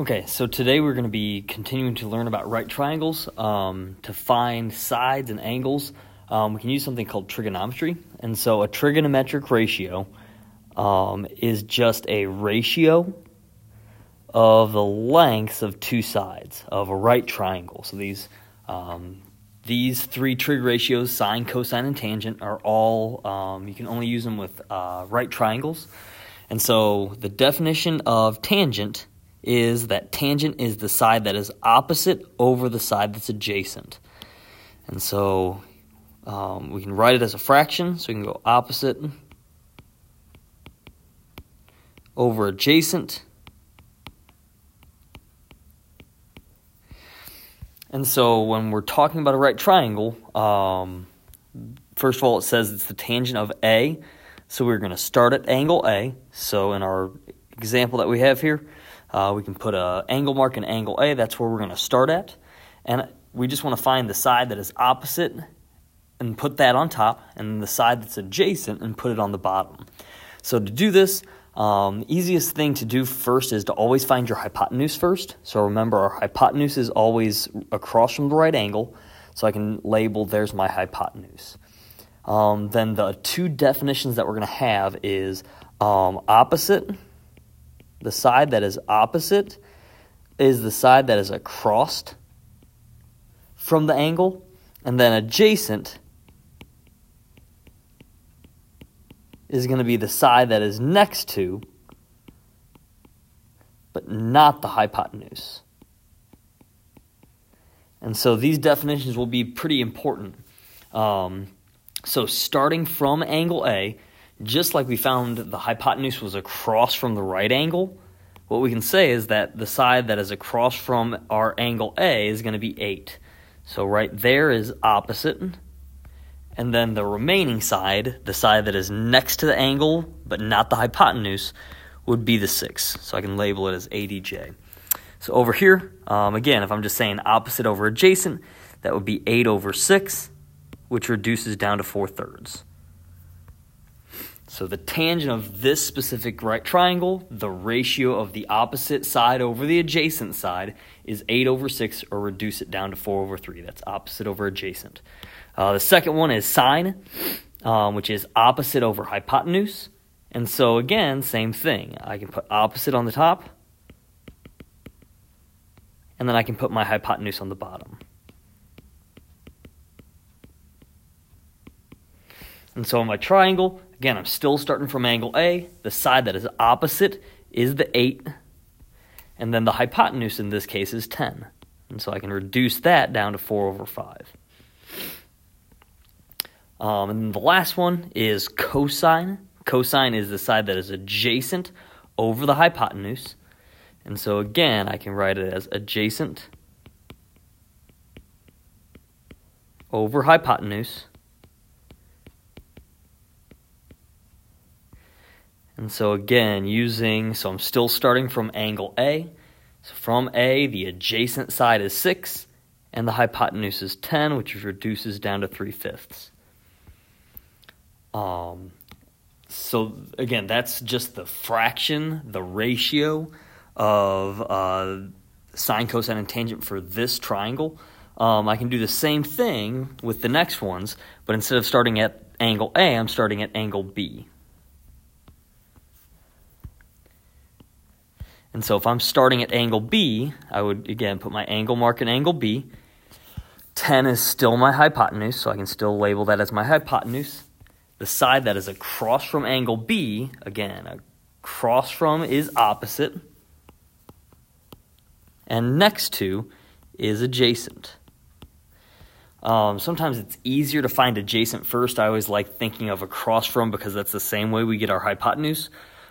Okay, so today we're going to be continuing to learn about right triangles. Um, to find sides and angles, um, we can use something called trigonometry. And so a trigonometric ratio um, is just a ratio of the lengths of two sides of a right triangle. So these um, these three trig ratios, sine, cosine, and tangent, are all um, you can only use them with uh, right triangles. And so the definition of tangent is that tangent is the side that is opposite over the side that's adjacent. And so um, we can write it as a fraction, so we can go opposite over adjacent. And so when we're talking about a right triangle, um, first of all, it says it's the tangent of A. So we're going to start at angle A. So in our example that we have here, uh, we can put a angle mark in angle A. That's where we're going to start at. And we just want to find the side that is opposite and put that on top, and the side that's adjacent and put it on the bottom. So to do this, um, easiest thing to do first is to always find your hypotenuse first. So remember, our hypotenuse is always across from the right angle. So I can label there's my hypotenuse. Um, then the two definitions that we're going to have is um, opposite the side that is opposite is the side that is across from the angle, and then adjacent is going to be the side that is next to, but not the hypotenuse. And so these definitions will be pretty important. Um, so starting from angle A, just like we found the hypotenuse was across from the right angle, what we can say is that the side that is across from our angle A is going to be 8. So right there is opposite. And then the remaining side, the side that is next to the angle but not the hypotenuse, would be the 6. So I can label it as ADJ. So over here, um, again, if I'm just saying opposite over adjacent, that would be 8 over 6, which reduces down to 4 thirds. So the tangent of this specific right triangle, the ratio of the opposite side over the adjacent side, is 8 over 6, or reduce it down to 4 over 3. That's opposite over adjacent. Uh, the second one is sine, um, which is opposite over hypotenuse. And so again, same thing. I can put opposite on the top, and then I can put my hypotenuse on the bottom. And so in my triangle, again, I'm still starting from angle A. The side that is opposite is the 8. And then the hypotenuse in this case is 10. And so I can reduce that down to 4 over 5. Um, and the last one is cosine. Cosine is the side that is adjacent over the hypotenuse. And so again, I can write it as adjacent over hypotenuse. And so again, using, so I'm still starting from angle A. So from A, the adjacent side is 6, and the hypotenuse is 10, which reduces down to 3 fifths. Um, so again, that's just the fraction, the ratio of uh, sine, cosine, and tangent for this triangle. Um, I can do the same thing with the next ones, but instead of starting at angle A, I'm starting at angle B. And so if I'm starting at angle B, I would again put my angle mark in angle B. 10 is still my hypotenuse, so I can still label that as my hypotenuse. The side that is across from angle B, again, across from is opposite, and next to is adjacent. Um, sometimes it's easier to find adjacent first. I always like thinking of across from because that's the same way we get our hypotenuse.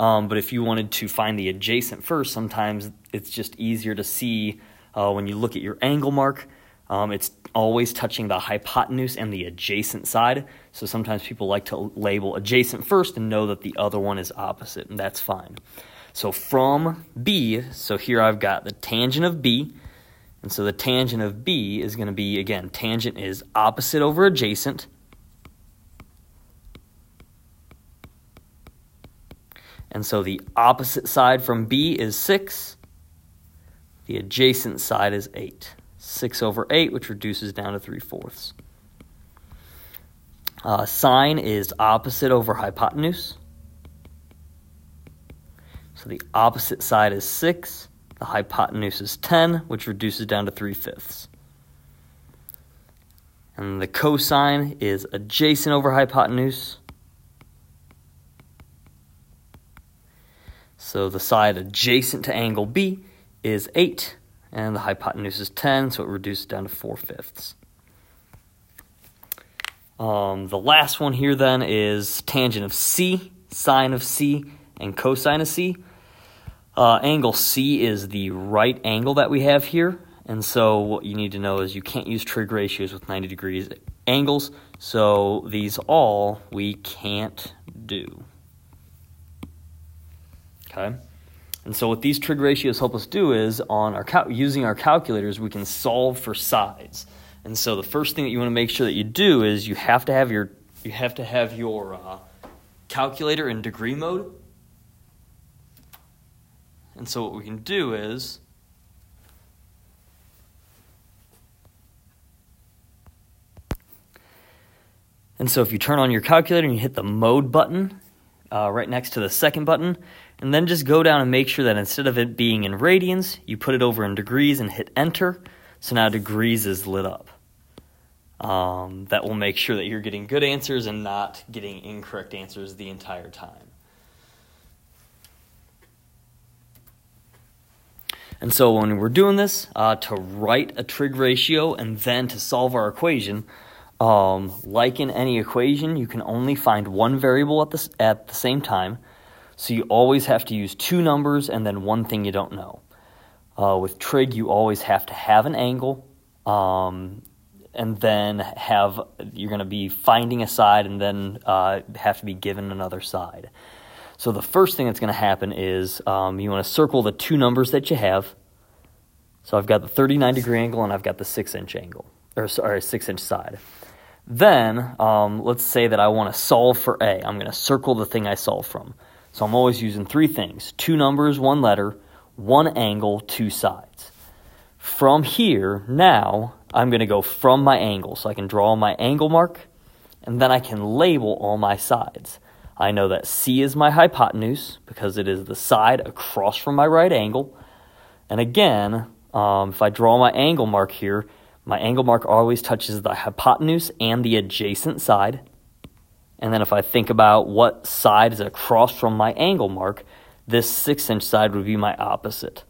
Um, but if you wanted to find the adjacent first, sometimes it's just easier to see uh, when you look at your angle mark. Um, it's always touching the hypotenuse and the adjacent side. So sometimes people like to label adjacent first and know that the other one is opposite, and that's fine. So from B, so here I've got the tangent of B. And so the tangent of B is going to be, again, tangent is opposite over adjacent. And so the opposite side from B is 6. The adjacent side is 8. 6 over 8, which reduces down to 3 fourths. Uh, sine is opposite over hypotenuse. So the opposite side is 6. The hypotenuse is 10, which reduces down to 3 fifths. And the cosine is adjacent over hypotenuse. So the side adjacent to angle B is 8, and the hypotenuse is 10, so it reduces down to 4 fifths. Um, the last one here then is tangent of C, sine of C, and cosine of C. Uh, angle C is the right angle that we have here. And so what you need to know is you can't use trig ratios with 90 degrees angles. So these all we can't do. Okay? And so what these trig ratios help us do is on our cal- using our calculators we can solve for sides. And so the first thing that you want to make sure that you do is you have to have your you have to have your uh, calculator in degree mode. And so what we can do is And so if you turn on your calculator and you hit the mode button uh, right next to the second button, and then just go down and make sure that instead of it being in radians, you put it over in degrees and hit enter. So now degrees is lit up. Um, that will make sure that you're getting good answers and not getting incorrect answers the entire time. And so when we're doing this, uh, to write a trig ratio and then to solve our equation, um, like in any equation, you can only find one variable at the, at the same time. So you always have to use two numbers and then one thing you don't know. Uh, with trig, you always have to have an angle, um, and then have you're going to be finding a side, and then uh, have to be given another side. So the first thing that's going to happen is um, you want to circle the two numbers that you have. So I've got the 39 degree angle and I've got the six inch angle, or sorry, six inch side. Then um, let's say that I want to solve for A. I'm going to circle the thing I solve from. So I'm always using three things two numbers, one letter, one angle, two sides. From here, now I'm going to go from my angle. So I can draw my angle mark and then I can label all my sides. I know that C is my hypotenuse because it is the side across from my right angle. And again, um, if I draw my angle mark here, my angle mark always touches the hypotenuse and the adjacent side. And then if I think about what side is across from my angle mark, this six inch side would be my opposite.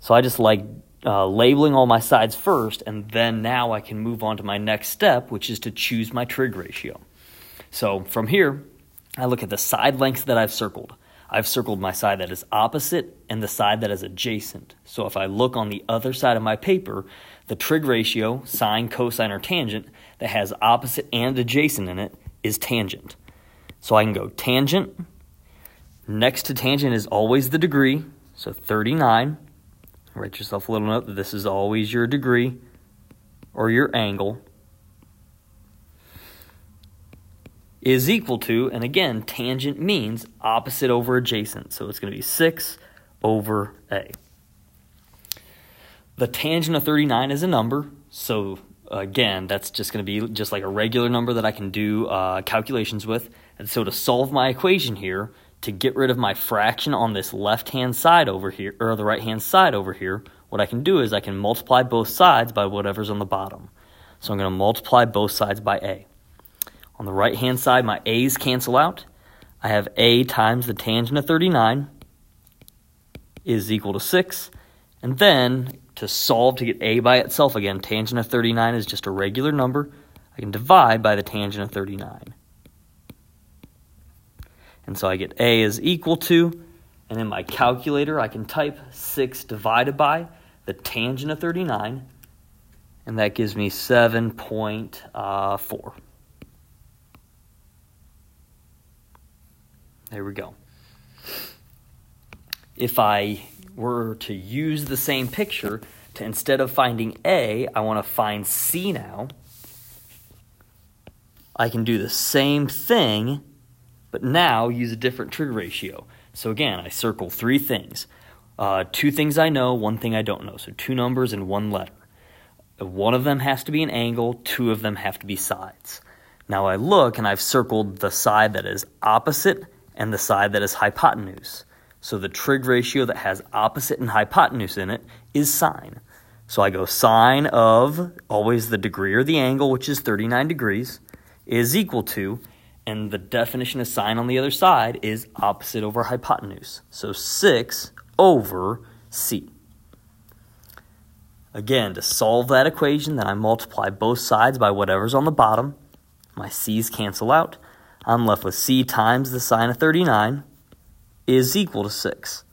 So I just like uh, labeling all my sides first, and then now I can move on to my next step, which is to choose my trig ratio. So from here, I look at the side lengths that I've circled. I've circled my side that is opposite and the side that is adjacent. So if I look on the other side of my paper, the trig ratio, sine, cosine, or tangent, that has opposite and adjacent in it is tangent. So I can go tangent. Next to tangent is always the degree. So 39. Write yourself a little note that this is always your degree or your angle. Is equal to, and again, tangent means opposite over adjacent. So it's going to be 6 over A. The tangent of 39 is a number, so again, that's just going to be just like a regular number that I can do uh, calculations with. And so to solve my equation here, to get rid of my fraction on this left-hand side over here, or the right-hand side over here, what I can do is I can multiply both sides by whatever's on the bottom. So I'm going to multiply both sides by a. On the right-hand side, my a's cancel out. I have a times the tangent of 39 is equal to 6. And then to solve to get a by itself again, tangent of 39 is just a regular number. I can divide by the tangent of 39. And so I get a is equal to, and in my calculator I can type 6 divided by the tangent of 39, and that gives me 7.4. There we go. If I were to use the same picture to instead of finding A, I want to find C now, I can do the same thing, but now use a different trig ratio. So again, I circle three things. uh, two things I know, one thing I don't know. So two numbers and one letter. One of them has to be an angle, two of them have to be sides. Now I look and I've circled the side that is opposite and the side that is hypotenuse. So the trig ratio that has opposite and hypotenuse in it is sine. So I go sine of always the degree or the angle, which is 39 degrees, is equal to, and the definition of sine on the other side is opposite over hypotenuse. So 6 over c. Again, to solve that equation, then I multiply both sides by whatever's on the bottom. My c's cancel out. I'm left with c times the sine of 39 is equal to 6.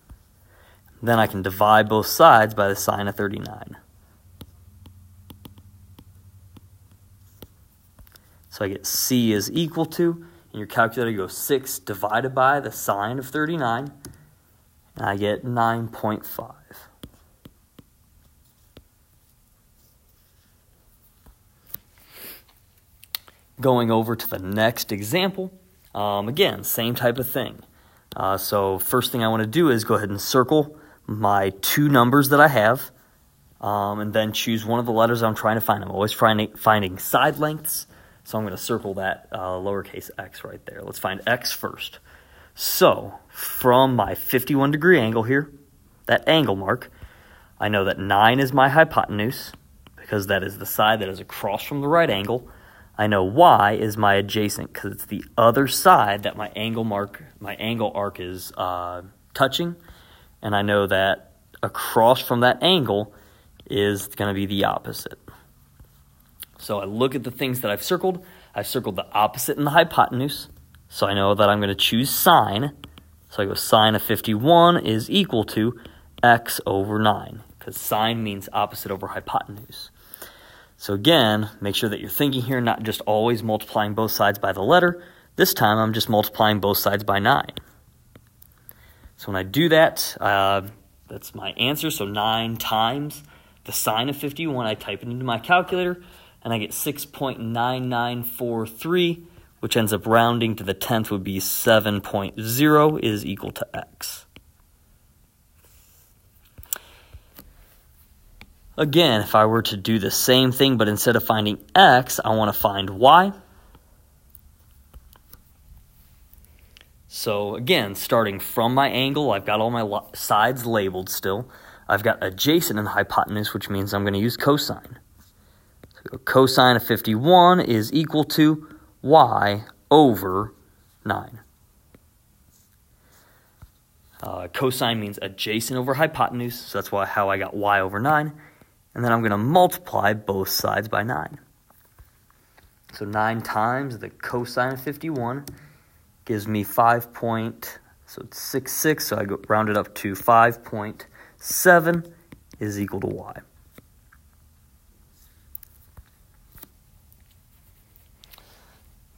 Then I can divide both sides by the sine of 39. So I get c is equal to, in your calculator you go 6 divided by the sine of 39, and I get 9.5. Going over to the next example, um, again, same type of thing. Uh, so first thing I want to do is go ahead and circle my two numbers that I have, um, and then choose one of the letters I'm trying to find. I'm always finding, finding side lengths, so I'm going to circle that uh, lowercase x right there. Let's find x first. So from my 51 degree angle here, that angle mark, I know that 9 is my hypotenuse because that is the side that is across from the right angle. I know y is my adjacent because it's the other side that my angle mark, my angle arc is uh, touching, and I know that across from that angle is going to be the opposite. So I look at the things that I've circled. I've circled the opposite and the hypotenuse, so I know that I'm going to choose sine. So I go sine of 51 is equal to x over 9, because sine means opposite over hypotenuse. So again, make sure that you're thinking here, not just always multiplying both sides by the letter. This time I'm just multiplying both sides by 9. So when I do that, uh, that's my answer. So 9 times the sine of 51, I type it into my calculator, and I get 6.9943, which ends up rounding to the 10th would be 7.0 is equal to x. Again, if I were to do the same thing, but instead of finding x, I want to find y. So again, starting from my angle, I've got all my sides labeled still. I've got adjacent and hypotenuse, which means I'm going to use cosine. So cosine of 51 is equal to y over 9. Uh, cosine means adjacent over hypotenuse, so that's why how I got y over 9 and then I'm going to multiply both sides by 9. So 9 times the cosine of 51 gives me 5 point, so it's 6, 6, so I go round it up to 5.7 is equal to y.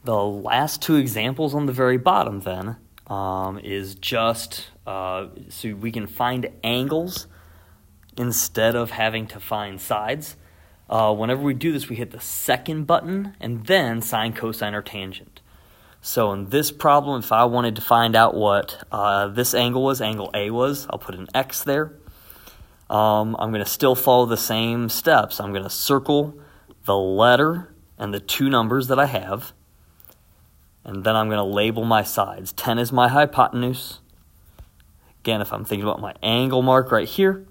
The last two examples on the very bottom then um, is just, uh, so we can find angles instead of having to find sides. Uh, whenever we do this, we hit the second button and then sine, cosine, or tangent. So in this problem, if I wanted to find out what uh, this angle was, angle A was, I'll put an X there. Um, I'm going to still follow the same steps. I'm going to circle the letter and the two numbers that I have. And then I'm going to label my sides. 10 is my hypotenuse. Again, if I'm thinking about my angle mark right here,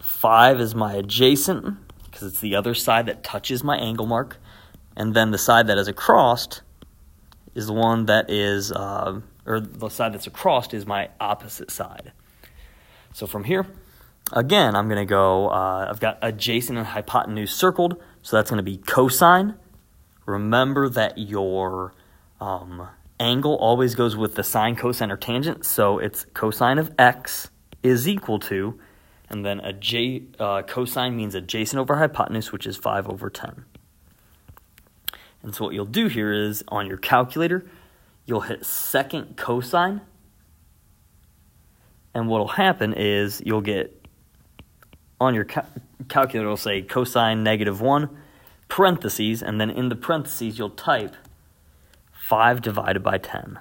5 is my adjacent because it's the other side that touches my angle mark. And then the side that is across is the one that is, uh, or the side that's across is my opposite side. So from here, again, I'm going to go, uh, I've got adjacent and hypotenuse circled, so that's going to be cosine. Remember that your um, angle always goes with the sine, cosine, or tangent, so it's cosine of x is equal to and then a j, uh, cosine means adjacent over hypotenuse, which is 5 over 10. And so what you'll do here is on your calculator, you'll hit second cosine. And what will happen is you'll get on your ca- calculator, it'll say cosine negative 1, parentheses, and then in the parentheses, you'll type 5 divided by 10.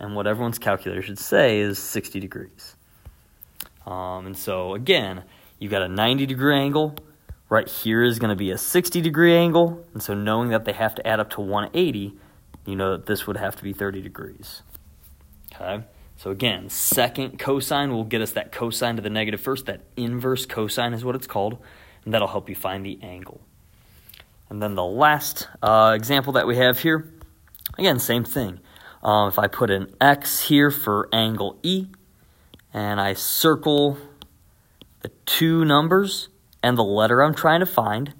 and what everyone's calculator should say is 60 degrees. Um, and so again, you've got a 90 degree angle. Right here is going to be a 60 degree angle. And so knowing that they have to add up to 180, you know that this would have to be 30 degrees. Okay? So again, second cosine will get us that cosine to the negative first. That inverse cosine is what it's called. And that'll help you find the angle. And then the last uh, example that we have here, again, same thing. Um, if I put an X here for angle E, and I circle the two numbers and the letter I'm trying to find,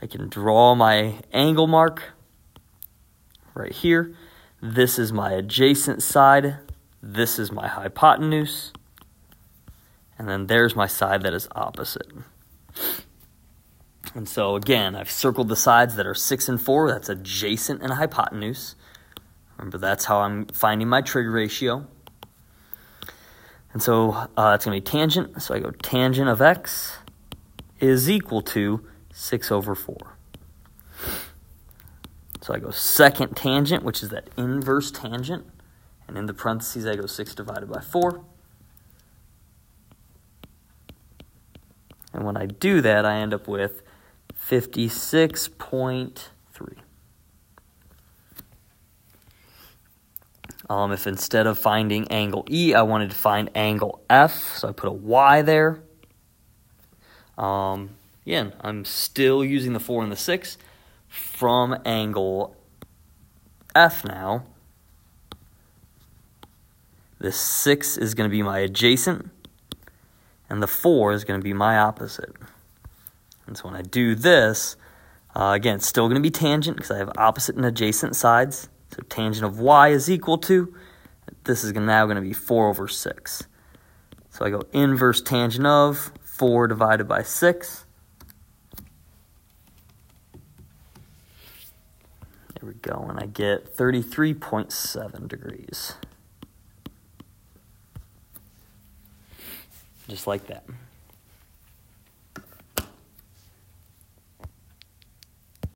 I can draw my angle mark right here. This is my adjacent side. This is my hypotenuse. And then there's my side that is opposite. And so again, I've circled the sides that are 6 and 4. That's adjacent and hypotenuse. Remember, that's how I'm finding my trig ratio. And so uh, it's going to be tangent. So I go tangent of x is equal to 6 over 4. So I go second tangent, which is that inverse tangent. And in the parentheses, I go 6 divided by 4. And when I do that, I end up with 56.3. Um, if instead of finding angle E, I wanted to find angle F, so I put a Y there. Um, again, I'm still using the 4 and the 6 from angle F now. The 6 is going to be my adjacent, and the 4 is going to be my opposite. And so when I do this, uh, again, it's still going to be tangent because I have opposite and adjacent sides. So tangent of y is equal to, this is now going to be 4 over 6. So I go inverse tangent of 4 divided by 6. There we go, and I get 33.7 degrees. Just like that.